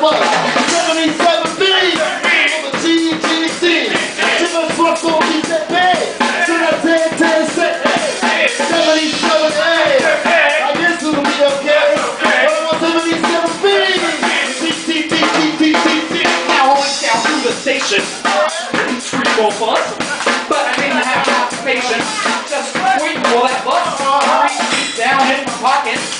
bus. 77 million over Give on these that bed. To that 10, 10, 7. 77 guess it'll be okay. Now through the station. Street for bus. But I didn't have patience. Just wait for that bus. Down in my pocket.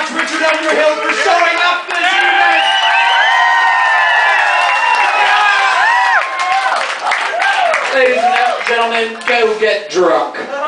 much, Richard Underhill, for showing up this evening. Ladies and gentlemen, go get drunk.